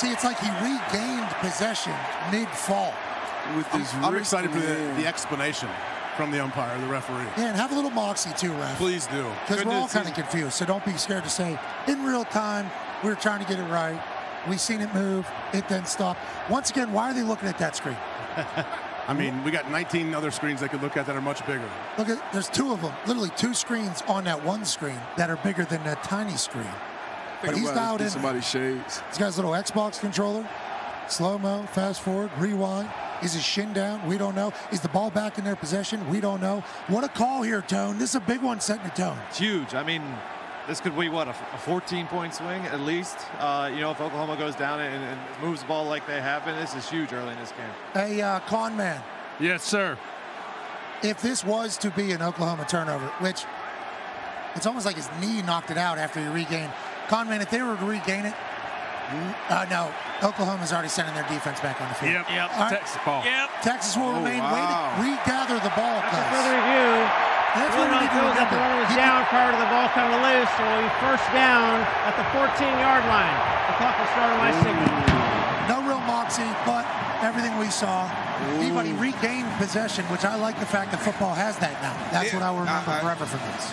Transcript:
See, it's like he regained possession mid-fall. With I'm, I'm excited for the, the explanation from the umpire, the referee. Yeah, and have a little moxie too, ref. Please do. Because we're all kind of confused, so don't be scared to say, in real time, we were trying to get it right. We seen it move, it then stopped. Once again, why are they looking at that screen? I mean, we got 19 other screens they could look at that are much bigger. Look at, there's two of them, literally two screens on that one screen that are bigger than that tiny screen. Think But he's about dialed in. Somebody's shades. He's got his little Xbox controller, slow mo, fast forward, rewind. Is his shin down? We don't know. Is the ball back in their possession? We don't know. What a call here, Tone. This is a big one setting the tone. It's huge. I mean, this could be what a 14-point swing at least. Uh, you know, if Oklahoma goes down and, and moves the ball like they have been, this is huge early in this game. Hey, uh, con man, Yes, sir. if this was to be an Oklahoma turnover, which it's almost like his knee knocked it out after he regained. Con man, if they were to regain it, uh, no, Oklahoma's already sending their defense back on the field. Yep. Yep. All right. Texas ball. Yep. Texas will Oh, remain wow. waiting, regather the ball. After guys. further review, That's what Willie we need to feels that the remember. runner was He- down prior to the ball coming loose, so it'll be first down at the 14-yard line. The clock will start on my signal. No real moxie, but everything we saw. He, but he regained possession, which I like the fact that football has that now. That's Yeah, what I will remember I- I- forever from this.